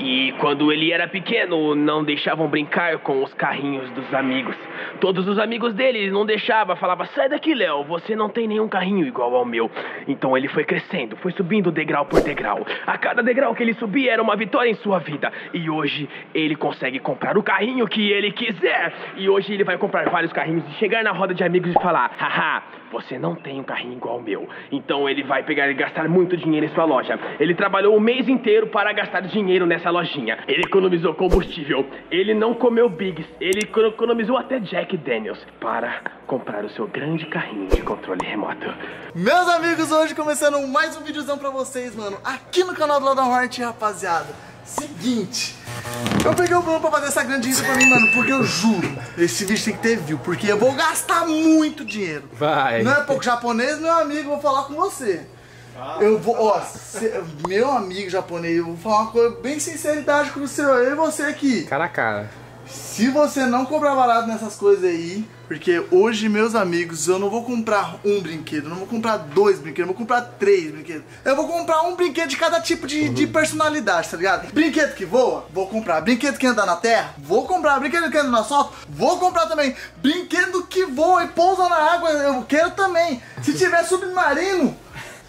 E quando ele era pequeno, não deixavam brincar com os carrinhos dos amigos. Todos os amigos dele não deixavam, falava: "Sai daqui, Léo, você não tem nenhum carrinho igual ao meu". Então ele foi crescendo, foi subindo degrau por degrau. A cada degrau que ele subia era uma vitória em sua vida. E hoje ele consegue comprar o carrinho que ele quiser. E hoje ele vai comprar vários carrinhos e chegar na roda de amigos e falar: "Haha, você não tem um carrinho igual ao meu". Então ele vai pegar e gastar muito dinheiro em sua loja. Ele trabalhou o mês inteiro para gastar dinheiro nessa lojinha. Ele economizou combustível. Ele não comeu Bigs. Ele eco- economizou até Jack Daniels para comprar o seu grande carrinho de controle remoto. Meus amigos, hoje começando mais um videozão pra vocês, mano, aqui no canal do Loudon Hornet, rapaziada. Seguinte, eu peguei o Bruno pra fazer essa grande risa pra mim, mano, porque eu juro, esse vídeo tem que ter view, porque eu vou gastar muito dinheiro. Vai. Não é pouco japonês, meu amigo, vou falar com você. Eu vou, ó, cê- meu amigo japonês, eu vou falar uma coisa bem sinceridade com você, eu e você aqui. Cara a cara. Se você não comprar barato nessas coisas aí, porque hoje, meus amigos, eu não vou comprar um brinquedo, não vou comprar dois brinquedos, eu vou comprar três brinquedos. Eu vou comprar um brinquedo de cada tipo de, de personalidade, tá ligado? Brinquedo que voa, vou comprar. Brinquedo que anda na terra, vou comprar. Brinquedo que anda no asfalto, vou comprar também. Brinquedo que voa e pousa na água, eu quero também. Se tiver submarino,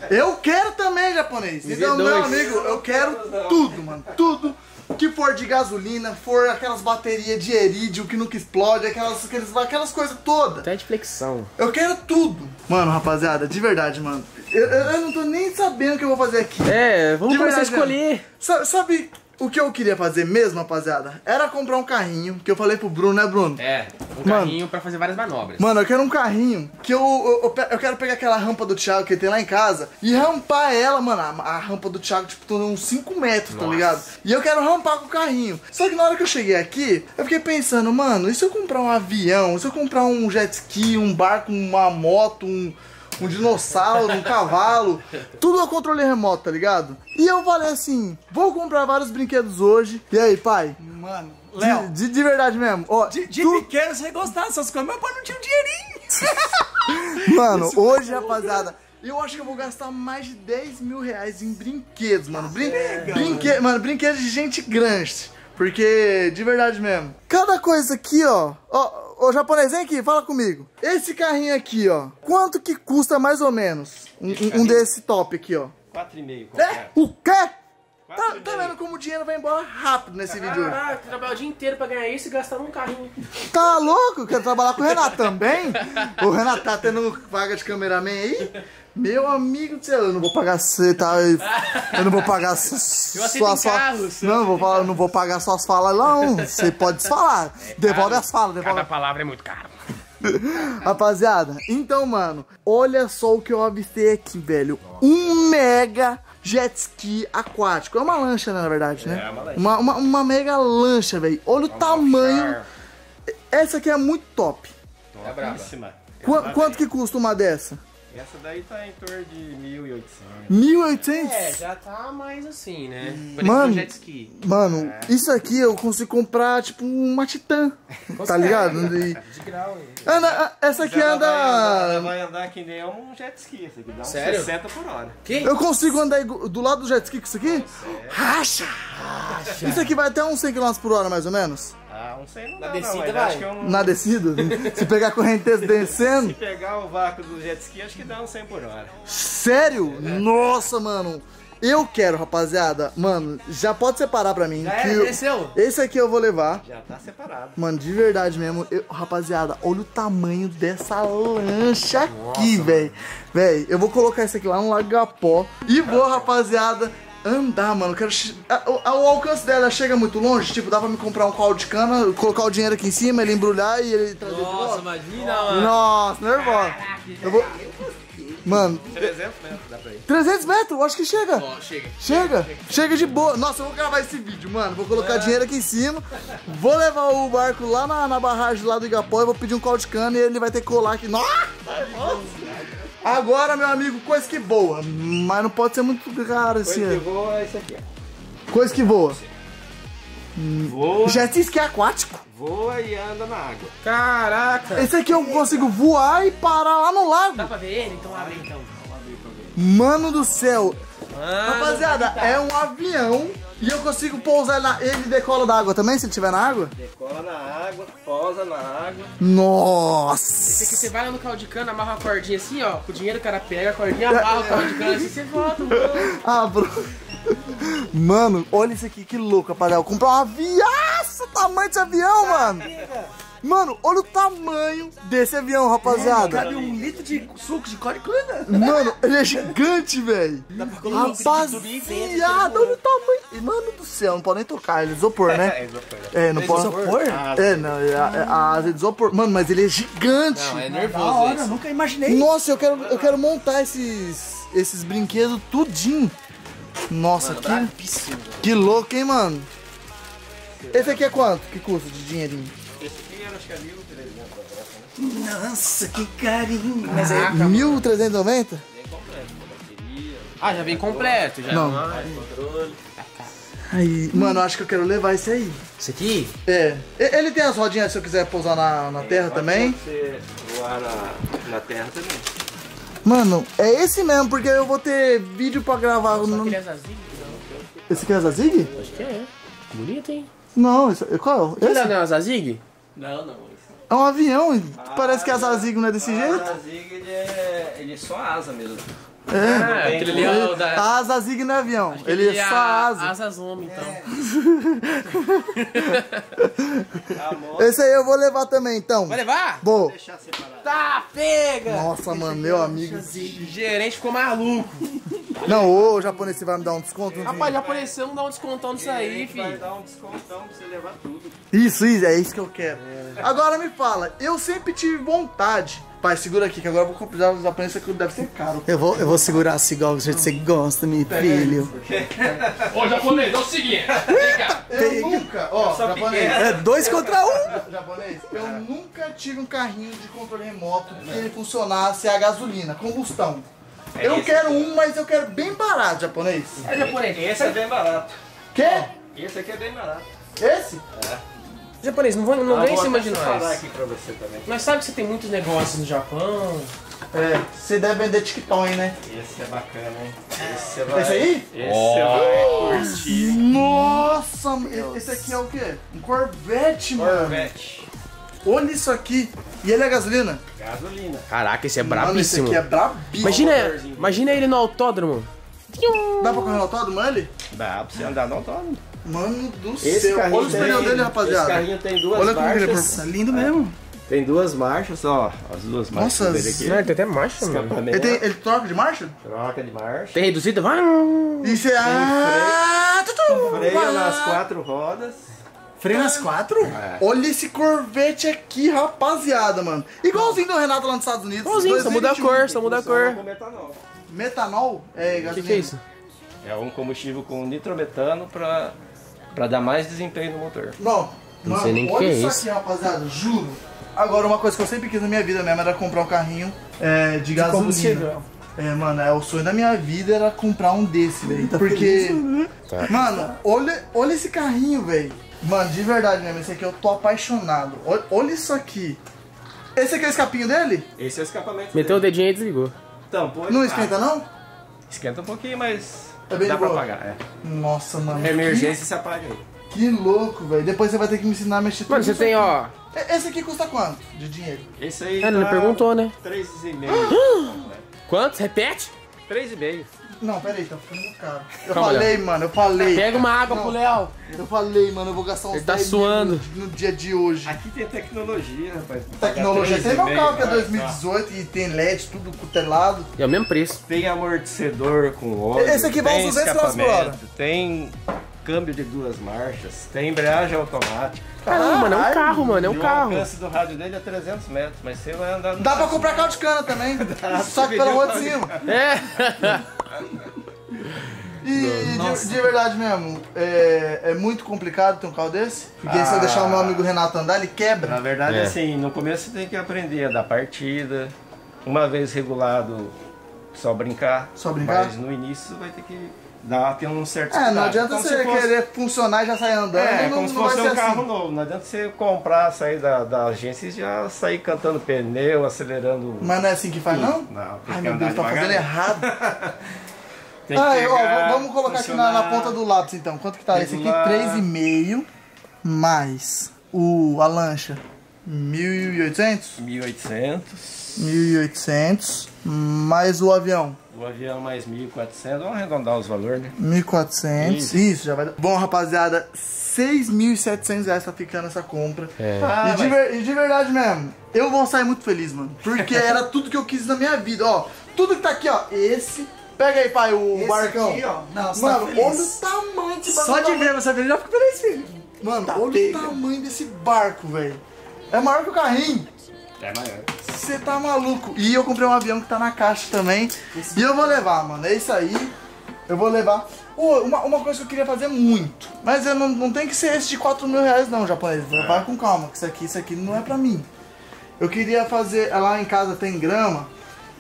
eu quero também, japonês. Então, meu amigo, eu quero tudo, mano. Tudo que for de gasolina, for aquelas baterias de erídio que nunca explode, aquelas, aquelas, aquelas coisas todas. Até de flexão. Eu quero tudo. Mano, rapaziada, de verdade, mano. Eu, eu- eu não tô nem sabendo o que eu vou fazer aqui. É, vamos De começar a verdade, escolher. Sabe, sabe o que eu queria fazer mesmo, rapaziada? Era comprar um carrinho, que eu falei pro Bruno, né, Bruno? É, um Mano. carrinho pra fazer várias manobras. Mano, eu quero um carrinho que eu, eu, eu eu quero pegar aquela rampa do Thiago que ele tem lá em casa e rampar ela, mano. A, a rampa do Thiago, tipo, tem uns 5 metros, tá Nossa. ligado? E eu quero rampar com o carrinho. Só que na hora que eu cheguei aqui, eu fiquei pensando, mano, e se eu comprar um avião? E se eu comprar um jet ski, um barco, uma moto, um. Um dinossauro, um cavalo, tudo a controle remoto, tá ligado? E eu falei assim: vou comprar vários brinquedos hoje. E aí, pai? Mano, De, Léo, de, de verdade mesmo. Ó, de, de tu- pequeno você gostava dessas coisas, meu pai não tinha um dinheirinho. Mano, hoje, rapaziada, eu acho que eu vou gastar mais de 10 mil reais em brinquedos, mano. Brin brinque mano, brinquedos de gente grande. Porque, de verdade mesmo. Cada coisa aqui, ó. Ó, ô japonês, vem aqui, fala comigo. Esse carrinho aqui, ó. Quanto que custa mais ou menos? Um, um- desse top aqui, ó. 4,5. É? O quê? Tá, tá vendo como o dinheiro vai embora rápido nesse vídeo hoje? Caraca, trabalhar o dia inteiro pra ganhar isso e gastar num carrinho. Tá louco? Quer trabalhar com o Renato também? O Renato tá tendo vaga de cameraman aí? Meu amigo do céu, eu não vou pagar você, tá? Eu não vou pagar su- Eu aceito suas em falas. Não, eu vou falar, eu não vou pagar suas falas, não. Você pode desfalar. Devolve as falas, devolve. Cada palavra é muito cara. Rapaziada, então, mano, olha só o que eu avistei aqui, velho. Um mega jet ski aquático. É uma lancha, né, na verdade, né? É, uma lancha. Uma, uma, uma mega lancha, velho. Olha o tamanho. Essa aqui é muito top. É. Topíssima. Qu- quanto que custa uma dessa? Essa daí tá em torno de 1.800. 1.800? É, já tá mais assim, né? Parece Mano. um jet ski. Mano, isso aqui eu consigo comprar, tipo, uma Titã. Tá ligado? E- De grau? Anda, essa aqui Ela vai andar, ela anda. vai andar que nem um jet ski. Essa aqui dá uns Sério? 60 por hora. Que? Eu consigo andar do lado do jet ski com isso aqui? Racha! Isso aqui vai até uns 100 km por hora, mais ou menos. Ah, não sei não Na dá, descida não, mas vai. acho que é um... Na descida. Se pegar a correnteza descendo. Se pegar o vácuo do jet ski, acho que dá uns 100 por hora. Sério? Nossa, mano. Eu quero, rapaziada. Mano, já pode separar pra mim. Já que era, eu- desceu? Esse aqui eu vou levar. Já tá separado. Mano, de verdade mesmo, eu- rapaziada, olha o tamanho dessa lancha aqui, velho. Velho, eu vou colocar isso aqui lá no Lagapó e vou, rapaziada, andar, mano. Quero a- o, o alcance dela chega muito longe, tipo, dá pra me comprar um caldo de cana, colocar o dinheiro aqui em cima, ele embrulhar e ele trazer Nossa, imagina, mano. Nossa, nervosa. Eu vou. Mano, 300 metros dá pra ir. 300 metros, eu acho que chega. Ó, chega. Chega, chega de boa. Nossa, eu vou gravar esse vídeo, mano. Vou colocar dinheiro aqui em cima. Vou levar o barco lá na, na barragem lá do Igapó. Eu vou pedir um caldo de cana e ele vai ter que colar aqui. Nossa! Agora, meu amigo, coisa que boa. Mas não pode ser muito caro assim. Coisa que voa é isso aqui, ó. Coisa que voa. Voa, Jet ski aquático. voa e anda na água. Caraca. Esse aqui eu consigo voar e parar lá no lago. Dá pra ver ele? Então abre então. Mano do céu. Mano, Rapaziada, tá. é um avião E eu consigo pousar na. Ele decola da água também, se ele estiver na água? Decola na água, posa na água. Nossa! Esse aqui você vai lá no caldo de cana, amarra uma cordinha assim, ó. Com o dinheiro o cara pega a cordinha, amarra o caldo de cana assim, você volta, mano. Ah, bro. Mano, olha isso aqui, que louco, rapaziada. Comprar um aviaço, o tamanho desse avião, mano. Mano, olha o tamanho desse avião, rapaziada. Cabe um litro de suco de coricuna. Mano, ele é gigante, velho. Rapaziada, olha o tamanho. Mano do céu, não pode nem tocar. Ele é isopor, né? É, não pode. Isopor? É, não, é a, é a asa de isopor. Mano, mas ele é gigante. Não, é Da nervoso hora, esse. nunca imaginei. Nossa, eu quero, eu quero montar esses, esses brinquedos tudinho. Nossa, que, Brabíssimo. que louco, hein, mano? Esse aqui é quanto que custa de dinheirinho? É 1.300 Nossa, que carinho. Mas é, Caraca, mano. 1.390? Ah, já vem completo, já. Não. Aí, mano, acho que eu quero levar esse aí. Esse aqui? É. Ele tem as rodinhas se eu quiser pousar na, na terra também. Você voar na, na terra também. Mano, é esse mesmo, porque eu vou ter vídeo pra gravar. no- Aquele azazig? Esse aqui é a Zazig? Acho que é. Bonito, hein? Não, esse, qual? Não, Esse? não é um azazig? Não, não. É um avião. Parece que a Zazig não é desse jeito. A Zig, ele é, ele é só asa mesmo. Ah, aquele ali é o da... A asa é avião. Ele é só a- asa. Asas homem, então. Moto Esse aí eu vou levar também, então. Vai levar? Vou. deixar separado. Tá, pega! Nossa, mano, meu amigo. O gerente ficou maluco. Não, ô japonês, você vai me dar um desconto? Rapaz, apareceu, não dá um descontão nisso aí, Ele vai filho. dar um descontão pra você levar tudo. Isso, isso, é isso que eu quero. Agora me fala, eu sempre tive vontade. Pai, segura aqui, que agora eu vou comprar os japoneses que deve ser caro. eu, vou, eu vou segurar igual do jeito que você gosta, meu filho. Ô, japonês, é o seguinte. Vem cá. Eu nunca, ó, japonês. É dois contra um. japonês, eu nunca tive um carrinho de controle remoto que ele funcionasse a gasolina, combustão. Eu quero um, mas eu quero bem barato, japonês. É japonês. Esse é bem barato. Quê? Esse aqui é bem barato. Esse? Japonês, não, vou, não Ah, ganha em cima de nós. aqui pra você também. Nós sabemos que você tem muitos negócios no Japão. É, você deve vender TikTok, né? Esse é bacana, hein? Esse você vai... Esse aí? Esse você vai curtir. Nossa, esse aqui é o quê? Um Corvette, mano. Corvette. Olha isso aqui. E ele é gasolina? Gasolina. Caraca, esse é Mano, esse aqui é brabíssimo. Imagina, imagina ele no autódromo. Dá pra correr no autódromo ele? Dá pra você andar no autódromo. Mano do Esse céu. Olha os tem- pneus dele, Esse rapaziada. carrinho tem duas Olha como ele é marchas. por- Lindo mesmo. Tem duas marchas, ó. As duas marchas Nossa, dele aqui. Não, tem até marcha, mano. Ele, tem, ele troca de marcha? Troca de marcha. Tem reduzido? Vai! E você... Ah, tutu, Freio nas quatro rodas. Freio nas quatro? Olha esse Corvette aqui, rapaziada, mano. Igualzinho do Renato lá nos Estados Unidos. Igualzinho, só muda a 2021. cor, só muda a cor. metanol. Metanol? É, O gasolina. que, que é isso? É um combustível com nitrometano pra, pra dar mais desempenho no motor. Não, Não mano, sei nem o que olha é isso isso. aqui, rapaziada, juro. Agora, uma coisa que eu sempre quis na minha vida mesmo era comprar um carrinho é, de, gasolina. combustível. É, mano, é, o sonho da minha vida era comprar um desse, velho. Porque, mano, olha, olha esse carrinho, velho. Mano, de verdade mesmo, esse aqui eu tô apaixonado. Olha, olha isso aqui. Esse aqui é o escapinho dele? Esse é o escapamento Meteu o dele. dedinho aí e desligou. Então, pô, Não ah, esquenta, não? Esquenta um pouquinho, mas É bem dá pra boa. apagar. É. Nossa, mano. Emergência se apaga aí. Que, que louco, velho. Depois você vai ter que me ensinar a mexer Mano, tudo você tem, ó. aqui. E- Esse aqui custa quanto de dinheiro? Esse aí ele tá perguntou, né? 3,5. Quantos? Repete? 3,5. Não, peraí, tá ficando muito caro. Eu Calma, falei, mano, eu falei. Pega uma água Não. pro Léo. Eu falei, mano, eu vou gastar uns Ele tá 10 mil suando. no, no dia de hoje. Aqui tem tecnologia, rapaz. Tecnologia. Tem meu carro que é 2018. 2018 e tem LED, tudo cutelado. É o mesmo preço. Tem amortecedor com óleo. Esse aqui vai uns 200 km por hora. Tem câmbio de duas marchas, tem embreagem automática. Caramba, mano, é um carro, mano, é E um o carro. alcance do rádio dele é 300 metros, mas você vai andar no Dá pra comprar carro de cana também. Só que pela rua de cima. É. E de, de verdade mesmo, é, é muito complicado ter um carro desse. Porque se eu Ah. deixar o meu amigo Renato andar, ele Na quebra. verdade, É. assim, no começo você tem que aprender a dar partida. Uma vez regulado, só brincar. Só brincar? Mas no início vai ter que dar ter um certo É, não adianta Como você se fosse- querer funcionar e já sair andando. É, não, como se fosse um carro assim. novo. Não adianta você comprar, sair da, da agência e já sair cantando pneu, acelerando. Mas não é assim que faz, não? Não, tem Ai meu Deus, tá fazendo errado. Tem que Ah, ó, pegar, v- vamos colocar aqui na, na ponta do lápis então. Quanto que tá? Esse aqui, Regular. 3,5 mais o, a lancha, 1.800? 1.800. 1.800 mais o avião, O avião mais 1.400. Vamos arredondar os valores, né? 1.400. Isso. Isso. já vai dar. Bom, rapaziada, 6.700 reais tá ficando essa compra. Ah, e, de ver- e de verdade mesmo, eu vou sair muito feliz, mano. Porque era tudo que eu quis na minha vida, ó. Tudo que tá aqui, ó. Esse. Pega aí, pai, o Esse barcão. aqui, ó. Não, você Mano, tá olha o tamanho desse Só de ver você feliz, já fico feliz, filho. Mano, Tá olha pega. o tamanho desse barco, velho. É maior que o carrinho. É maior. Você tá maluco. E eu comprei um avião que tá na caixa também. E eu vou levar, mano. É isso aí. Eu vou levar. Ô, uma, uma coisa que eu queria fazer muito. Mas eu não, não tem que ser esse de 4 mil reais, não, japonês. Vai com calma, que isso aqui, isso aqui não é pra mim. Eu queria fazer. Lá em casa tem grama.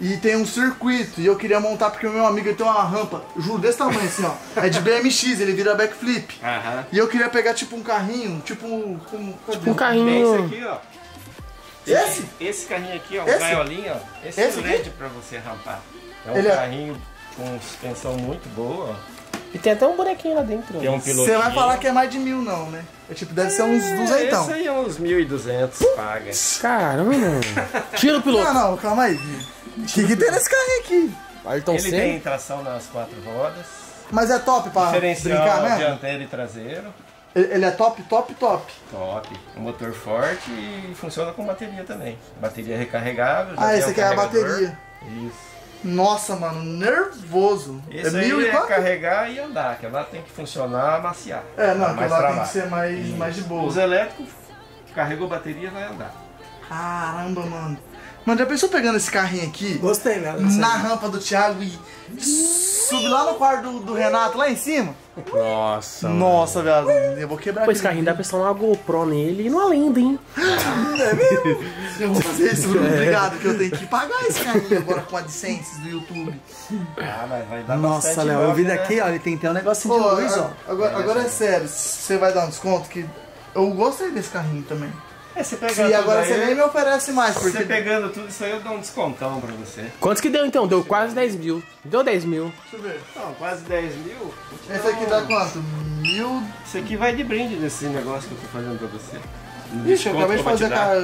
E tem um circuito. E eu queria montar porque o meu amigo tem uma rampa. Juro, desse tamanho assim, ó. É de BMX, ele vira backflip. Aham. E eu queria pegar tipo um carrinho, tipo um. um, cadê? Um Tem esse carrinho. aqui, ó. Esse? Esse carrinho aqui, ó, um Esse? gaiolinho, ó. Esse, Esse é? LED pra você rampar. É um Ele é- carrinho com suspensão muito boa, ó. E tem até um bonequinho lá dentro. Tem um pilotinho. Você vai falar que é mais de mil, não, né? É tipo, deve ser uns É, duzentão. Esse aí é uns 1.200 paga. Caramba. Tira o piloto. Não, não, calma aí. O que, que tem nesse carrinho aqui? Ayrton Ele tem tração nas quatro rodas, Mas é top pra brincar diferencial mesmo? dianteiro e traseiro, Ele é top, top, top. top. Um motor forte e funciona com bateria também. Bateria recarregável. já Ah, esse aqui é a bateria. Isso. Nossa, mano, nervoso. Esse é aí mil é carregar e andar, que lá tem que funcionar, amaciar. É, não, Dá que mais lá tem que ser mais, mais de boa. Os elétricos, carregou bateria, vai andar. Caramba, mano. Mano, já pensou pegando esse carrinho aqui Gostei, né? na rampa do Thiago e subir lá no quarto do, do Renato, lá em cima? Nossa. Nossa, velho, eu vou quebrar Pô, esse carrinho dá pra instalar uma GoPro nele e numa lenda, hein? Eu vou fazer isso, Bruno. Obrigado, que eu tenho que pagar esse carrinho agora com a AdSense do YouTube. Ah, mas vai dar Nossa, Léo, eu vi né? daqui, ó, ele tem até um negocinho de Pô, luz, ó. agora, agora é sério, você vai dar um desconto que eu gostei desse carrinho também. É, você pega E agora você nem me oferece mais, Você porque. pegando tudo isso aí, eu dou um descontão pra você. Quantos que deu então? Deu quase 10 mil. Deu 10 mil. Deixa eu ver. Não, quase 10 mil. Esse aqui dá quanto? Mil. Isso aqui vai de brinde nesse negócio que eu tô fazendo pra você. Ixi, eu desconto acabei de fazer. Cara,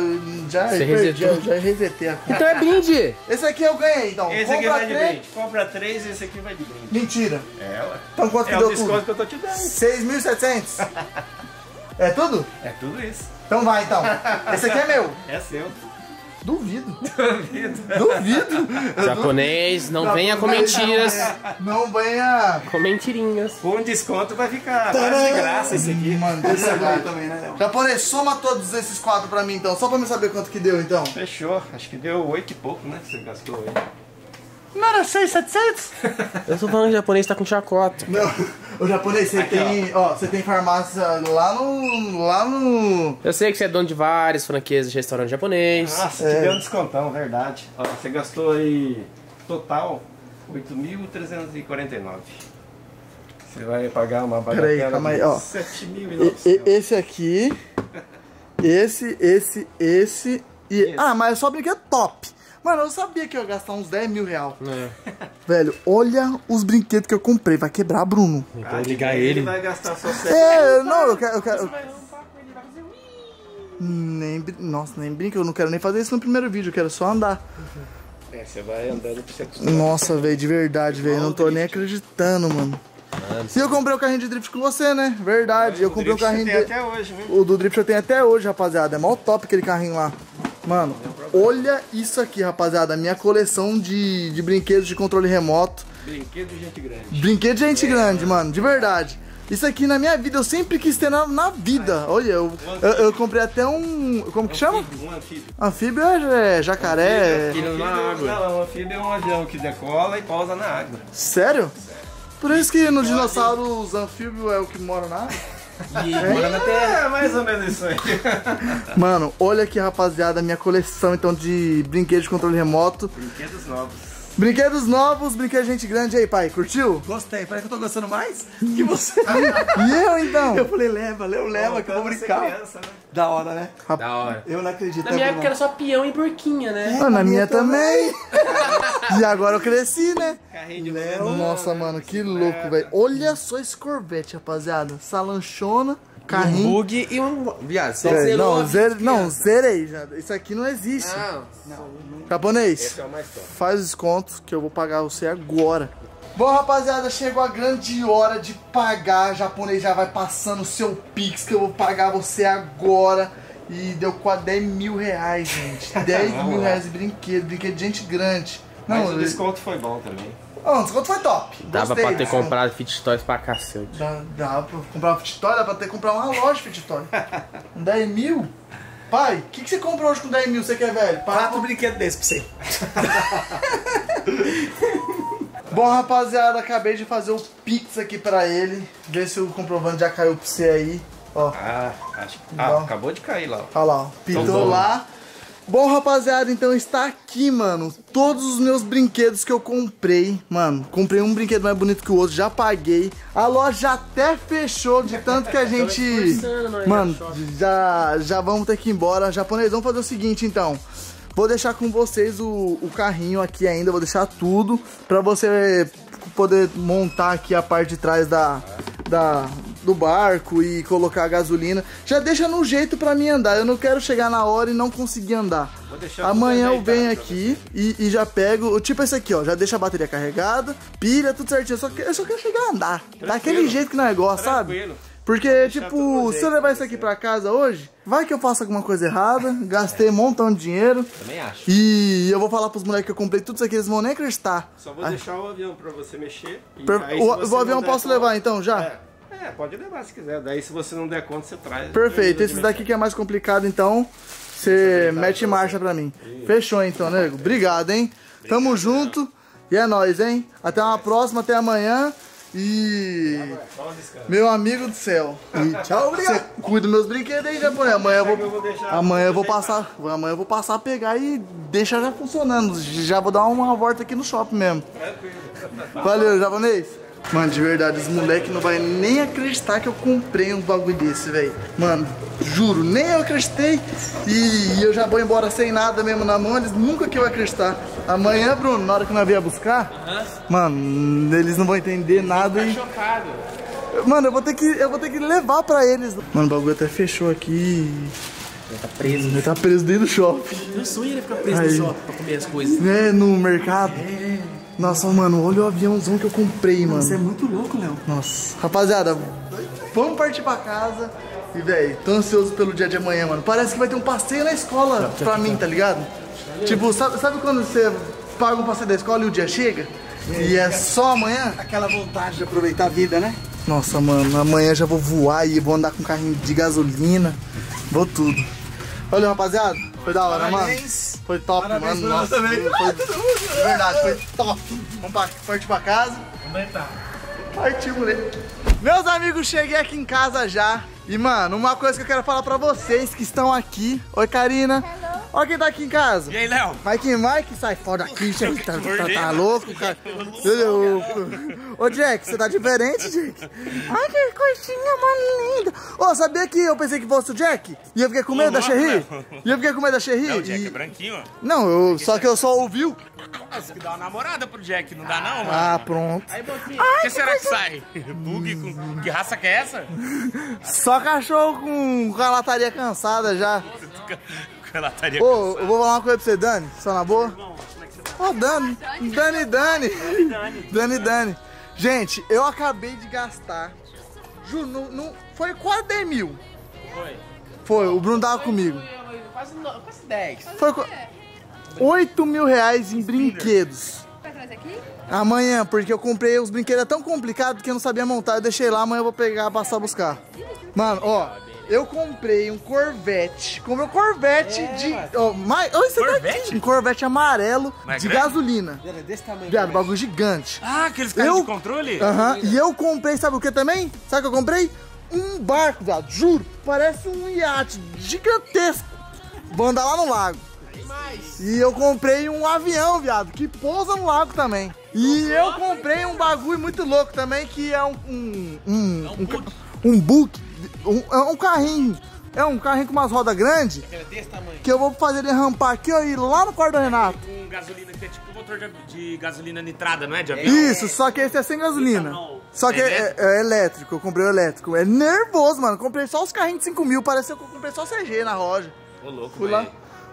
já, Você perdi, já, resetou. já resetei a conta. Então é brinde. Esse aqui eu ganhei, então. Esse aqui Compra vai de três. brinde. Compra três e esse aqui vai de brinde. Mentira. É, ué. Então quanto É que o deu desconto tudo? que eu tô te dando. 6.700. é tudo? É tudo isso. Então vai, então. Esse aqui é meu. É seu. Duvido. Duvido. Duvido. Japonês, não venha com mentiras. Não venha. Com mentirinhas. Com desconto vai ficar quase de graça esse aqui. Mano, deixa eu ver. também, né, Léo? Japonês, soma todos esses quatro pra mim então, só pra me saber quanto que deu então. Fechou. Acho que deu oito e pouco, né? Que você gastou aí. Não era 6,700? Eu tô falando que japonês tá com chacota. Não, o japonês, você Aqui, tem, ó. você tem farmácia lá no, lá no... Eu sei que você é dono de várias franquias de restaurante japonês. Nossa, te deu um descontão, verdade. Ó, você gastou aí, total, 8.349. Você vai pagar uma Peraí, bagatela calma aí, de ó. 7.900. esse aqui, esse, esse, esse e... Esse. Ah, mas é só brinquedo top. Mano, eu sabia que eu ia gastar uns 10 mil real. É. Velho, olha os brinquedos que eu comprei, vai quebrar, Bruno. Ah, ligar ele ele. vai gastar só 7 É, não, eu quero... Eu quero... Nem, nossa, nem brinca, eu não quero nem fazer isso no primeiro vídeo, eu quero só andar. É, você vai andando pra você acostumar. Nossa, velho, de verdade, velho. Não tô nem acreditando, mano. E eu comprei o carrinho de drift com você, né? Verdade. Eu comprei o carrinho de... tem até hoje, viu? O do drift eu tenho até hoje, rapaziada. É mó top aquele carrinho lá. Mano, olha isso aqui, rapaziada. Minha coleção de, de brinquedos de controle remoto. Brinquedo de gente grande. Brinquedo de gente grande, mano. De verdade. Isso aqui na minha vida, eu sempre quis ter na, na vida. Olha, eu, eu, eu comprei até um. Como que chama? Um anfíbio. Anfíbio é jacaré. Filho na Anfíbio- água. Não, um anfíbio é um avião que decola e pousa na água. Sério? Por isso que no dinossauro os anfíbios é o que mora na água? Mora na terra. É, mais ou menos isso aí. Mano, olha aqui, rapaziada, minha coleção então de brinquedos de controle remoto. Brinquedos novos. Brinquedos novos, brinquedo gente grande aí, pai. Curtiu? Gostei, parece que eu tô gostando mais que você. E eu então? Eu falei, leva, leva, leva, que eu vou brincar. Criança, né? Da hora, né? Da hora. Eu não acredito. Na minha é época era só peão e burquinha, né? Ah, na minha também. e agora eu cresci, né? Carrinho de Léo. Nossa, mano, que louco, velho. Olha só esse Corvette, rapaziada. Salanchona, carrinho. bug e um. Viado, você É, zerou não, de não, zerei já. Isso aqui não existe. Não. Japonês, Esse é o mais top. faz desconto que eu vou pagar você agora. Bom, rapaziada, chegou a grande hora de pagar. Japonês já vai passando o seu Pix que eu vou pagar você agora. E deu quase 10 mil reais, gente. 10 mil reais de brinquedo, brinquedo de gente grande. Mas o desconto foi bom também. Ó, o desconto foi top. Dava Gostei pra do ter comprado Fit Toys pra cacete. Dá, dá pra comprar Fit Toy, dá pra ter que comprar uma loja de Fit Toy. Com 10 mil? Pai, o que, que você comprou hoje com 10 mil? Você que é velho? Pai, Quatro brinquedos desses pra você. Bom, rapaziada, acabei de fazer o Pix aqui pra ele. Ver se o comprovante já caiu pra você aí. Ó, Ah, acho que. Não. Ah, acabou de cair lá. ó. olha lá, ó. Pitou Então, bom. lá. Bom, rapaziada, então está aqui, mano. Todos os meus brinquedos que eu comprei. Mano, comprei um brinquedo mais bonito que o outro, já paguei. A loja até fechou de tanto que a gente. nós, Mano, já, já vamos ter que ir embora. Japonês, vamos fazer o seguinte então. Vou deixar com vocês o, o carrinho aqui ainda, vou deixar tudo pra você poder montar aqui a parte de trás da, da do barco e colocar a gasolina. Já deixa no jeito pra mim andar. Eu não quero chegar na hora e não conseguir andar. Vou deixar Amanhã eu venho aqui e, e já pego, tipo esse aqui, ó. Já deixa a bateria carregada, pilha, tudo certinho. Eu só, que- eu só quero chegar a andar. Daquele jeito que nós gosta, sabe? Tranquilo. Porque, tipo, se eu levar isso aqui pra casa hoje, vai que eu faço alguma coisa errada, gastei um montão de dinheiro Também acho. e eu vou falar pros moleques que eu comprei tudo isso aqui, eles vão nem acreditar. Só vou Ai, deixar o avião pra você mexer. e per- aí, o, você o avião posso levar então já? É. É, pode levar se quiser. Daí se você não der conta, você traz. Perfeito, esse daqui que é mais complicado, então você mete em marcha pra mim. Fechou então, nego. Obrigado, hein? Tamo junto e é nóis, hein? Até uma próxima, até amanhã e. Meu amigo do céu. E tchau, obrigado. Cuida dos meus brinquedos aí, japonês. Amanhã eu vou. Amanhã eu vou passar. Amanhã eu vou passar a pegar e deixar já funcionando. Já vou dar uma volta aqui no shopping mesmo. Valeu, japonês. Mano, de verdade, os moleques não vai nem acreditar que eu comprei um bagulho desse, velho. Mano, juro, nem eu acreditei. E eu já vou embora sem nada mesmo na mão, eles nunca que eu acreditar. Amanhã, Bruno, na hora que nós vier buscar, mano, eles não vão entender nada e. Chocado. Mano, eu vou ter que, eu vou ter que levar pra eles. Mano, o bagulho até fechou aqui. Ele tá preso. Ele tá preso dentro do shopping. Meu sonho era ficar preso Aí. no shopping pra comer as coisas. Né, no mercado. Nossa, mano, olha o aviãozão que eu comprei, mano. Você é muito louco, Léo. Nossa. Rapaziada, vamos partir pra casa. E, velho, tô ansioso pelo dia de amanhã, mano. Parece que vai ter um passeio na escola pra mim, tá ligado? Tipo, sabe, sabe quando você paga um passeio da escola e o dia chega? E é só amanhã? Aquela vontade de aproveitar a vida, né? Nossa, mano, amanhã já vou voar e vou andar com carrinho de gasolina. Vou tudo. Olha, rapaziada, foi da hora, Parabéns. mano. Foi top, Parabéns mano. Nossa, também. Foi, de verdade, foi top. Vamos pra, partir pra casa. Partiu, moleque. Meus amigos, cheguei aqui em casa já. E, mano, uma coisa que eu quero falar pra vocês que estão aqui. Oi, Karina. Olha quem tá aqui em casa. E aí, Léo? Mike Mike, sai fora daqui, gente. Tá, tá, tá louco, cara. Ô, Jack, você tá diferente, Jack? Ai, que coisinha mais linda. Ô, sabia que eu pensei que fosse o Jack? E eu fiquei com medo da Sherry? E eu fiquei com medo da Sherry? Não, o Jack e- é branquinho. Não, eu, só que eu só ouvi o... Você que dá uma namorada pro Jack, não dá não, mano? Ah, pronto. O que será que sai? Bug com... Que raça que é essa? Só cachorro com, com a lataria cansada já. Ela estaria... Ô, eu vou falar uma coisa pra você, Dani. Só na boa? Ô, Dani. Dani, Dani. Dani, Dani. Gente, eu acabei de gastar. Juro, não, não- foi quase 10 mil. Foi. Foi, o Bruno tava comigo. Quase, no- quase 10. Foi qu- 8 mil reais em brinquedos. Vai trazer aqui? Amanhã, porque eu comprei os brinquedos é tão complicado que eu não sabia montar. Eu deixei lá, amanhã eu vou pegar, passar a buscar. Mano, ó, eu comprei um Corvette. Comprei um Corvette de. Ó, mais, olha esse daqui. Corvette? Um Corvette amarelo Mas de grande? gasolina. Era desse tamanho. Viado, bagulho gigante. Ah, aqueles caras Eu- de controle? Aham, e eu comprei, sabe o que também? Sabe o que eu comprei? Um barco, viado, juro. Parece um iate gigantesco. Vou andar lá no lago. E eu comprei um avião, viado, que pousa no lago também. E eu comprei um bagulho muito louco também, que é um. Um, um, um, ca- um book. Um, é um carrinho. É um carrinho com umas rodas grandes. É tamanho. Que eu vou fazer ele rampar aqui, ó, e lá no quarto do Renato. Com gasolina, que é tipo motor de, de gasolina nitrada, não é? De avião? Isso, só que esse é sem gasolina. Só que é, é- é elétrico, eu comprei o elétrico. É nervoso, mano. Comprei só os carrinhos de 5 mil, pareceu que eu comprei só CG na loja. Ô, louco, Fui lá.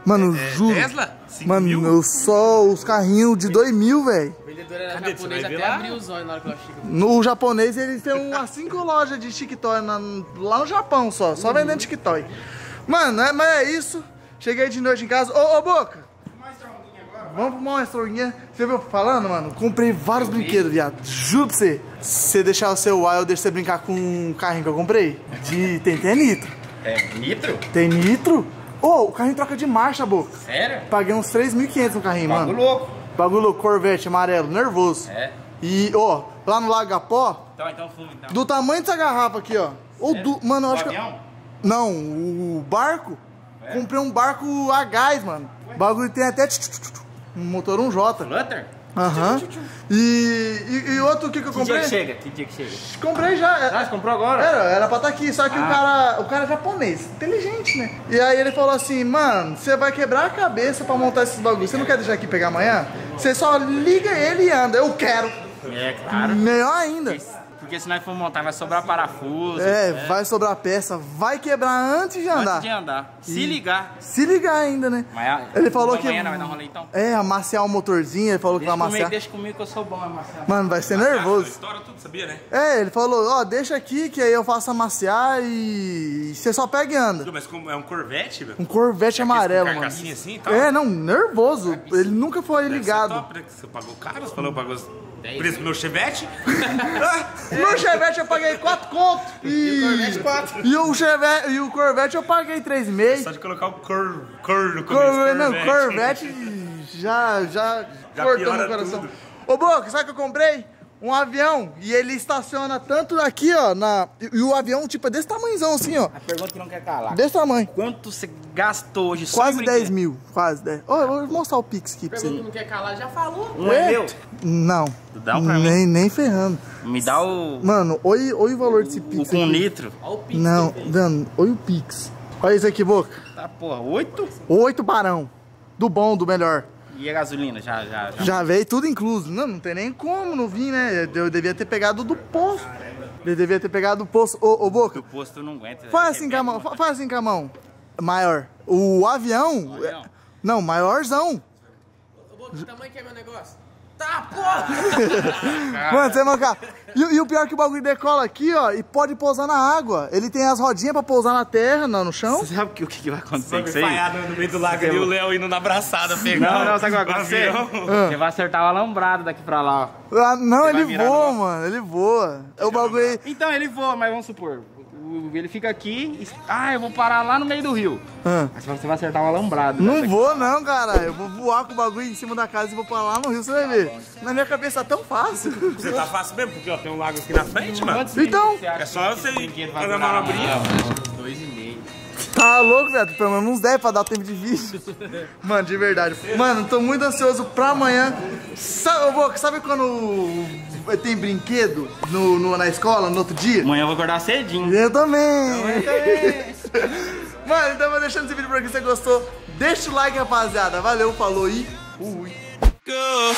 Mano, juro. Tesla? 5 Mano, mil? eu só os carrinhos de 2 mil, velho. O vendedor era Cadê? Japonês até lá? abriu os olhos na hora que ela chega. No japonês, eles têm umas 5 lojas de TikTok na- lá no Japão só, só vendendo TikTok. Mano, é- mas é isso. Cheguei de noite em casa. Ô, ô Boca! Vamos pra uma estronguinha. Você viu falando, mano? Comprei vários brinquedos, viado. Juro pra você. Se você deixar o seu ar, eu deixo você brincar com um carrinho que eu comprei. De. Tem, tem nitro. É nitro? Tem nitro? Ô, o carrinho troca de marcha, Boca. Sério? Paguei uns 3.500 no carrinho, Bagulho mano. louco. Bagulho Corvette amarelo, nervoso. É. E, ó, lá no Lago Gapó, Então, então fuma então. do tamanho dessa garrafa aqui, ó. Ou do. Mano, eu acho que. avião? Não, o barco. Comprei um barco a gás, mano. O bagulho tem até. Um motor 1J. Flutter? Aham. E, e, e outro que, que eu Que dia comprei? que chega? Que dia que chega? Comprei já. é- Ah, você comprou agora? Era, era pra estar aqui, só que Ah. o cara. O cara é japonês, inteligente, né? E aí ele falou assim, mano, você vai quebrar a cabeça pra montar esses bagulhos. Você não quer deixar aqui pegar amanhã? Você só liga ele e anda. Eu quero. É, claro. Melhor ainda. Porque se nós for montar, vai sobrar parafuso. É, vai sobrar peça, vai quebrar antes de andar. Antes de andar. Se ligar. Se ligar ainda, né? Mas, Ele falou amanhã que. nós vai dar um rolê então. É, amaciar o motorzinho, ele falou que Deixa vai comigo, amaciar. deixa comigo que eu sou bom em amaciar. Mano, vai ser nervoso. Estoura tudo, sabia, né? É, ele falou, ó, deixa aqui que aí eu faço amaciar e você só pega e anda. Mas como é um Corvette, velho? Um Corvette amarelo, com mano. assim e tal? É, não, nervoso. Ele nunca foi Deve ser ligado. top, né? Que Você pagou caro, você falou que pagou os preço do meu Chevette? No Chevette eu paguei 4 conto. E, Corvette, quatro. e o Chevette e o Corvette eu paguei 3,5. Só de colocar o cor, cor no começo. Cor, não, Corvette. Corvette já, já, Já cortou meu coração. tudo. Ô, Boca, sabe o que eu comprei? Um avião. E ele estaciona tanto aqui, ó, na... E, o avião, tipo, é desse tamanhozão assim, ó. A pergunta que não quer calar. Desse tamanho. Quanto você gastou hoje Quase brinquedo? 10 mil. Quase 10. Ó, eu vou mostrar o Pix aqui pra Pergunta que você. não quer calar, já falou. Um é meu? Não. Dá um pra mim. nem, nem ferrando. Me dá o, Mano, olha, olha o valor desse o Pix com aqui. nitro. Olha o pix. Não, dano, olha o Pix. Olha isso aqui, Boca. Tá, porra, oito? Oito barão. Do bom, do melhor. E a gasolina? Já, já, já. Já veio tudo incluso. Não, não tem nem como não vir, né? Eu devia ter pegado do poço. Eu devia ter pegado do poço. Ô, ô Boca, O posto não aguenta. faz assim com a mão. fa- Faz assim com a mão. Maior. O avião. avião? é- Não, maiorzão. Ô, Boca, que tamanho que é meu negócio? Tá, porra! Mano, você mancar. E, e o pior é que o bagulho decola aqui, ó, e pode pousar na água. Ele tem as rodinhas pra pousar na terra, não, no chão. Você sabe o que, o que vai acontecer com isso aí? Falhado no meio do lago ali, o Léo indo na abraçada pegando. Não, não, sabe o que vai acontecer? avião. Você vai acertar o alambrado daqui pra lá, ó. Ah, não, Você ele voa, no- mano. Ele voa. É o bagulho aí. Então ele voa, mas vamos supor, ele fica aqui e. Ah, eu vou parar lá no meio do rio. Ah. Mas você vai acertar o alambrado. Não né? vou, não, cara. Eu vou voar com o bagulho em cima da casa e vou pra lá no rio, você vai ver. Na minha cabeça tá tão fácil. Você tá fácil mesmo, porque ó, tem um lago aqui na frente, mano. Então- minutos você acha É só você vai fazer durar? manobrinha. Dois e meio. Tá louco, velho? Pelo menos uns 10 pra dar tempo de vídeo. Mano, de verdade. Mano, tô muito ansioso pra amanhã. Sabe, sabe quando tem brinquedo no, no- na escola, no outro dia? Amanhã eu vou acordar cedinho. Eu também. Mano, então eu vou deixando esse vídeo por aqui se você gostou. Deixa o like, rapaziada. Valeu, falou e fui. go.